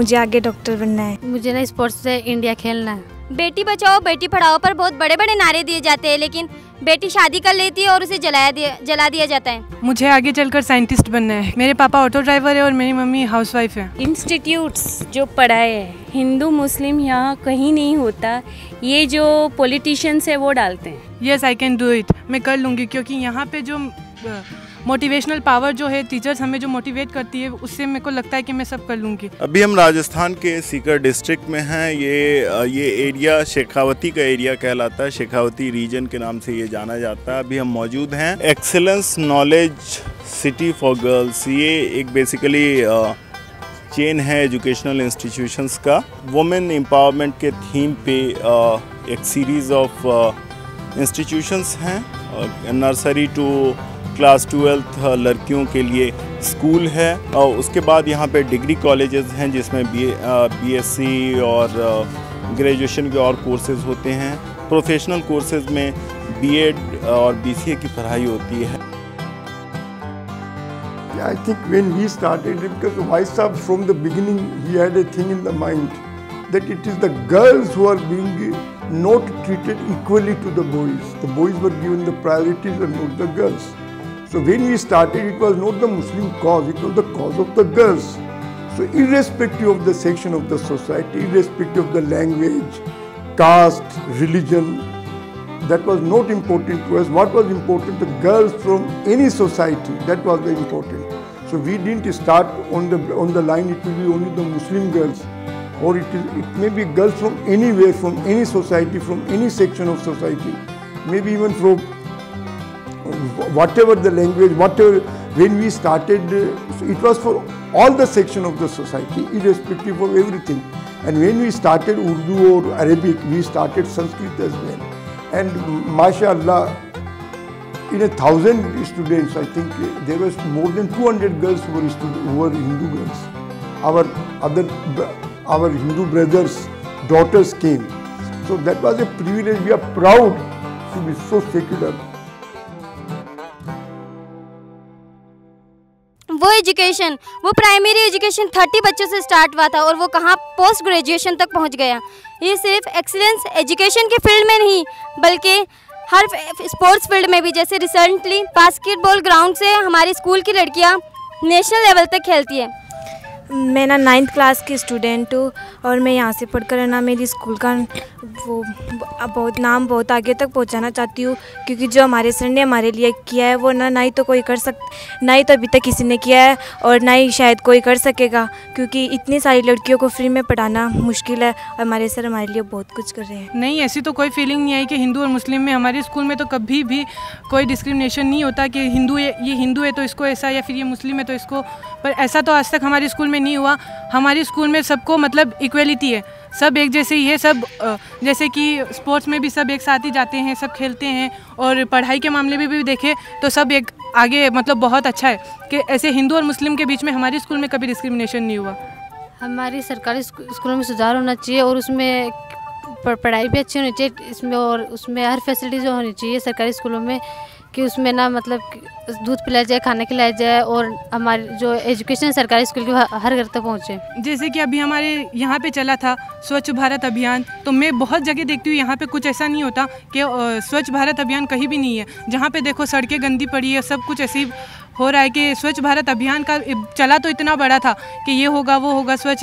मुझे आगे डॉक्टर बनना है। मुझे ना स्पोर्ट्स से इंडिया खेलना है। बेटी बचाओ बेटी पढ़ाओ पर बहुत बड़े बड़े नारे दिए जाते हैं लेकिन बेटी शादी कर लेती है और उसे जलाया दिया जला दिया जाता है। मुझे आगे चलकर साइंटिस्ट बनना है। मेरे पापा ऑटो ड्राइवर है और मेरी मम्मी हाउसवाइफ है। इंस्टीट्यूट्स जो पढ़ाए है हिंदू मुस्लिम यहाँ कहीं नहीं होता। ये जो पॉलिटिशियंस है वो डालते हैं। Yes I can do it मैं कर लूँगी क्योंकि यहाँ पे जो मोटिवेशनल पावर जो है टीचर्स हमें जो मोटिवेट करती है, उससे मेरे को लगता है कि मैं सब कर लूँगी। अभी हम राजस्थान के सीकर डिस्ट्रिक्ट में हैं। ये ये एरिया शेखावती का एरिया कहलाता है। शेखावती रीजन के नाम से ये जाना जाता है। अभी हम मौजूद हैं। Excellence Knowledge City for Girls ये एक बेसिकली चेन है एजुकेशनल इंस्टीट्यूशंस का। वुमेन एम्पावरमेंट के थीम पे एक सीरीज़ ऑफ़ इंस्टीट्यूशंस हैं। नर्सरी टू क्लास ट्वेल्थ लड़कियों के लिए स्कूल है और उसके बाद यहाँ पे डिग्री कॉलेजेस हैं जिसमें बी एस सी और ग्रेजुएशन के और कोर्सेज होते हैं। प्रोफेशनल कोर्सेज में बीएड और बी की पढ़ाई होती है। I think when he started from the beginning thing in mind that it is girls who are being not treated equally to the boys the boys were given the priorities and not the girls So when we started, it was not the Muslim cause, it was the cause of the girls. So irrespective of the section of the society, irrespective of the language, caste, religion, that was not important to us. What was important, the girls from any society, that was the important. So we didn't start on the on the line, it will be only the Muslim girls or it, is, it may be girls from anywhere, from any society, from any section of society, maybe even from whatever the language, whatever, when we started, it was for all the section of the society, irrespective of everything. And when we started Urdu or Arabic, we started Sanskrit as well. And mashallah, in a thousand students, I think there was more than 200 girls who were, who were Hindu girls. Our other, our Hindu brothers, daughters came. So that was a privilege. We are proud to be so secular. Education, वो primary education thirty बच्चों से start हुआ था और वो कहाँ post graduation तक पहुँच गया। ये सिर्फ़ एक्सीलेंस एजुकेशन के फ़ील्ड में नहीं, बल्कि हर स्पोर्ट्स फ़ील्ड में भी, जैसे रिसेंटली बास्केटबॉल ग्राउंड से हमारी स्कूल की लड़कियाँ नेशनल लेवल तक खेलती हैं। मैं ना नाइन्थ क्लास की स्टूडेंट हूँ और मैं यहाँ से पढ़कर ना मेरी स्कूल का वो बहुत, नाम बहुत आगे तक पहुँचाना चाहती हूँ क्योंकि जो हमारे सर ने हमारे लिए किया है वो ना ना ही तो कोई कर सक ना ही तो अभी तक किसी ने किया है और ना ही शायद कोई कर सकेगा क्योंकि इतनी सारी लड़कियों को फ्री में पढ़ाना मुश्किल है और हमारे सर हमारे लिए बहुत कुछ कर रहे हैं। नहीं, ऐसी तो कोई फीलिंग नहीं आई कि हिंदू और मुस्लिम में हमारे स्कूल में तो कभी भी कोई डिस्क्रिमिनेशन नहीं होता कि हिंदू ये हिंदू है तो इसको ऐसा या फिर ये मुस्लिम है तो इसको, पर ऐसा तो आज तक हमारे स्कूल में नहीं हुआ। हमारे स्कूल में सबको मतलब इक्वलिटी है। सब एक जैसे ही है, सब जैसे कि स्पोर्ट्स में भी सब एक साथ ही जाते हैं, सब खेलते हैं और पढ़ाई के मामले में भी देखें तो सब एक आगे मतलब बहुत अच्छा है कि ऐसे हिंदू और मुस्लिम के बीच में हमारे स्कूल में कभी डिस्क्रिमिनेशन नहीं हुआ। हमारी सरकारी स्कूलों में सुधार होना चाहिए और उसमें पढ़ाई भी अच्छी होनी चाहिए, इसमें और उसमें हर फैसिलिटीज़ होनी चाहिए सरकारी स्कूलों में। कि उसमें ना मतलब दूध पिलाया जाए, खाना खिलाया जाए और हमारे जो एजुकेशन सरकारी स्कूल की हर घर तक पहुँचे। जैसे कि अभी हमारे यहाँ पे चला था स्वच्छ भारत अभियान तो मैं बहुत जगह देखती हूँ, यहाँ पे कुछ ऐसा नहीं होता कि स्वच्छ भारत अभियान कहीं भी नहीं है। जहाँ पे देखो सड़कें गंदी पड़ी है, सब कुछ ऐसी हो रहा है कि स्वच्छ भारत अभियान का चला तो इतना बड़ा था कि ये होगा, वो होगा, स्वच्छ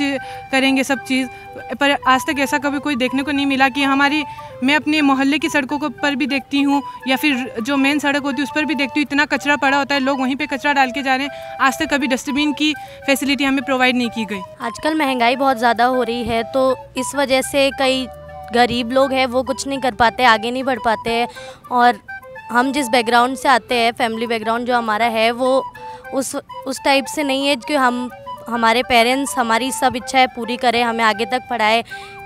करेंगे सब चीज़। पर आज तक ऐसा कभी कोई देखने को नहीं मिला कि हमारी, मैं अपने मोहल्ले की सड़कों को पर भी देखती हूँ, या फिर जो मेन सड़क होती है उस पर भी देखती हूँ, इतना कचरा पड़ा होता है, लोग वहीं पे कचरा डाल के जा रहे हैं। आज तक कभी डस्टबिन की फैसिलिटी हमें प्रोवाइड नहीं की गई। आजकल महँगाई बहुत ज़्यादा हो रही है तो इस वजह से कई गरीब लोग हैं, वो कुछ नहीं कर पाते, आगे नहीं बढ़ पाते और हम जिस बैकग्राउंड से आते हैं फैमिली बैकग्राउंड जो हमारा है, वो उस उस टाइप से नहीं है कि हम, हमारे पेरेंट्स हमारी सब इच्छाएँ पूरी करें, हमें आगे तक पढ़ाए।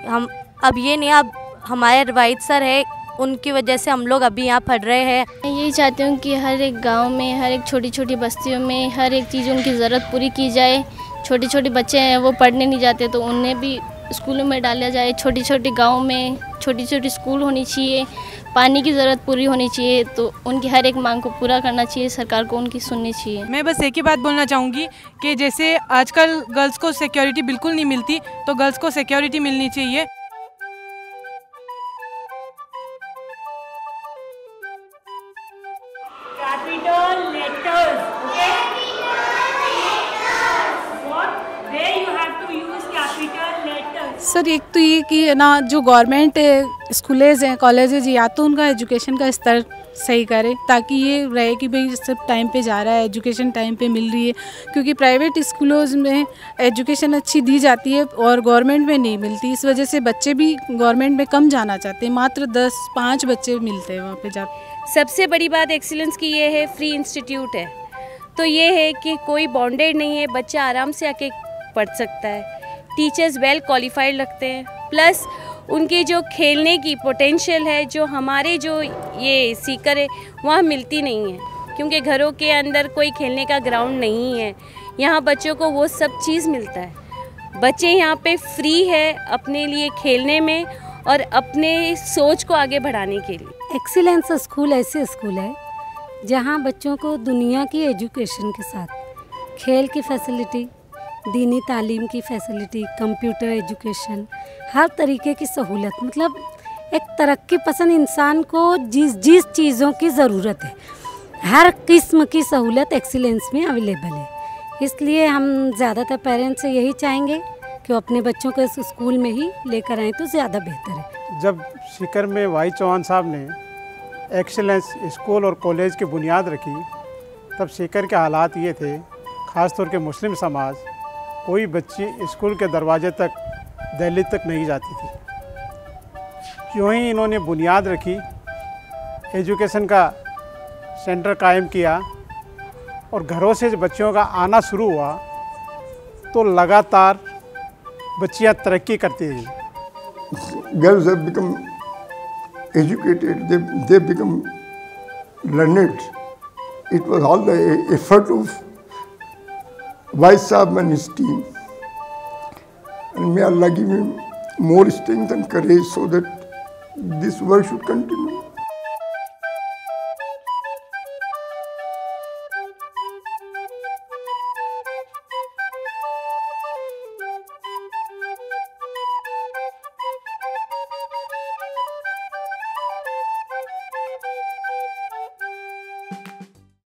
हम, अब ये नहीं, अब हमारे रवायत सर है, उनकी वजह से हम लोग अभी यहाँ पढ़ रहे हैं। मैं यही चाहती हूँ कि हर एक गाँव में, हर एक छोटी छोटी बस्तियों में, हर एक चीज़ उनकी ज़रूरत पूरी की जाए। छोटे छोटे बच्चे हैं, वो पढ़ने नहीं जाते तो उन्हें भी स्कूलों में डाला जाए छोटी छोटी गाँव में छोटी छोटी स्कूल होनी चाहिए पानी की ज़रूरत पूरी होनी चाहिए तो उनकी हर एक मांग को पूरा करना चाहिए सरकार को उनकी सुननी चाहिए। मैं बस एक ही बात बोलना चाहूँगी कि जैसे आजकल गर्ल्स को सिक्योरिटी बिल्कुल नहीं मिलती तो गर्ल्स को सिक्योरिटी मिलनी चाहिए। Capital letters सर, एक तो ये कि ना, जो गवर्नमेंट स्कूलेज हैं कॉलेजेज या तो उनका एजुकेशन का स्तर सही करें, ताकि ये रहे कि भाई सब टाइम पे जा रहा है एजुकेशन टाइम पे मिल रही है, क्योंकि प्राइवेट स्कूलों में एजुकेशन अच्छी दी जाती है और गवर्नमेंट में नहीं मिलती। इस वजह से बच्चे भी गवर्नमेंट में कम जाना चाहते हैं, मात्र दस, पाँच बच्चे मिलते हैं वहाँ पर जा सबसे बड़ी बात एक्सीलेंस की ये है फ्री इंस्टीट्यूट है। तो ये है कि कोई बॉन्डेड नहीं है, बच्चा आराम से आके पढ़ सकता है। टीचर्स वेल क्वालिफाइड लगते हैं। प्लस उनकी जो खेलने की पोटेंशियल है, जो हमारे जो ये सीकर है, वहाँ मिलती नहीं है। क्योंकि घरों के अंदर कोई खेलने का ग्राउंड नहीं है। यहाँ बच्चों को वो सब चीज़ मिलता है। बच्चे यहाँ पे फ्री है अपने लिए खेलने में और अपने सोच को आगे बढ़ाने के लिए। एक्सीलेंस स्कूल ऐसे स्कूल है, जहाँ बच्चों को दुनिया की एजुकेशन के साथ, खेल की फैसिलिटी दीनी तालीम की फैसिलिटी, कंप्यूटर एजुकेशन, हर तरीके की सहूलत। मतलब एक तरक्की पसंद इंसान को जिस जिस चीज़ों की ज़रूरत है, हर किस्म की सहूलत एक्सीलेंस में अवेलेबल है। इसलिए हम ज़्यादातर पेरेंट्स से यही चाहेंगे कि वो अपने बच्चों को इस स्कूल में ही लेकर आएँ तो ज़्यादा बेहतर है। जब सीकर में वाई चौहान साहब ने एक्सीलेंस स्कूल और कॉलेज की बुनियाद रखी, तब सीकर के हालात ये थे, ख़ासतौर के मुस्लिम समाज कोई बच्ची स्कूल के दरवाजे तक दिल्ली तक नहीं जाती थी क्यों ही इन्होंने बुनियाद रखी एजुकेशन का सेंटर कायम किया और घरों से बच्चियों का आना शुरू हुआ तो लगातार बच्चियाँ तरक्की करती रही girls have become educated, they, they become learned. Was all the e- effort of Vice Saab and his team. And may Allah give him more strength and courage so that this work should continue.